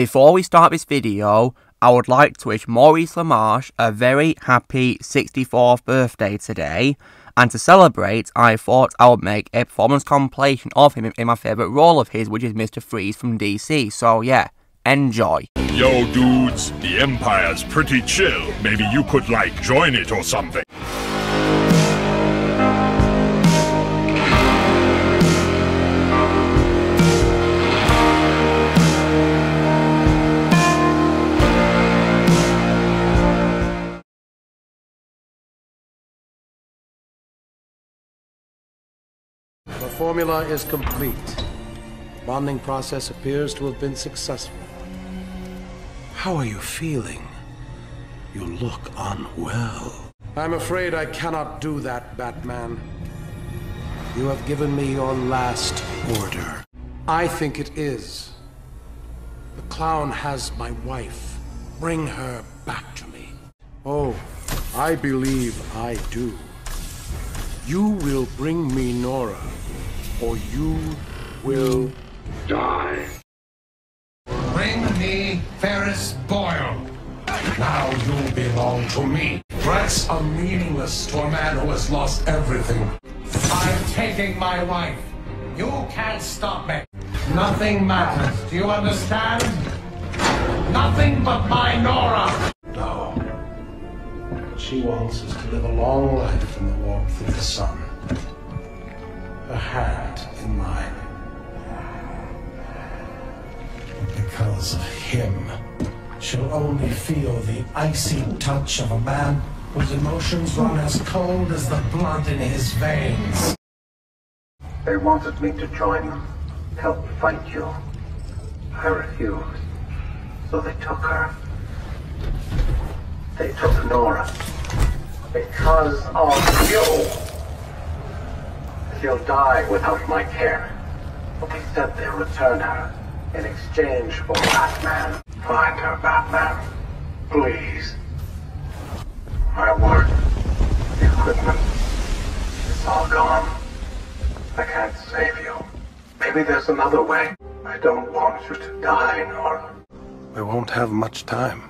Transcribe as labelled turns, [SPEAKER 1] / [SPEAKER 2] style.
[SPEAKER 1] Before we start this video, I would like to wish Maurice LaMarche a very happy 64th birthday today. And to celebrate, I thought I would make a performance compilation of him in my favourite role of his, which is Mr. Freeze from DC. So yeah, enjoy.
[SPEAKER 2] Yo, dudes, the Empire's pretty chill. Maybe you could, like, join it or something.
[SPEAKER 3] The formula is complete. The Bonding process appears to have been successful. How are you feeling? You look unwell. I'm afraid I cannot do that, Batman. You have given me your last order. I think it is. The clown has my wife. Bring her back to me. Oh, I believe I do. You will bring me Nora, or you will die.
[SPEAKER 4] Bring me Ferris Boyle. Now you belong to me. Threats are meaningless to a man who has lost everything. I'm taking my wife. You can't stop me. Nothing matters. Do you understand? Nothing but my Nora.
[SPEAKER 3] She wants is to live a long life in the warmth of the sun. Her hand in mine.
[SPEAKER 4] Because of him, she'll only feel the icy touch of a man whose emotions run as cold as the blood in his veins.
[SPEAKER 5] They wanted me to join them, help fight you. I refused, so they took her. They took Nora. Because of you! She'll die without my care. But they said they'll return her in exchange for Batman. Find her, Batman. Please. My work, the equipment, it's all gone. I can't save you. Maybe there's another way. I don't want you to die, Nora.
[SPEAKER 3] We won't have much time.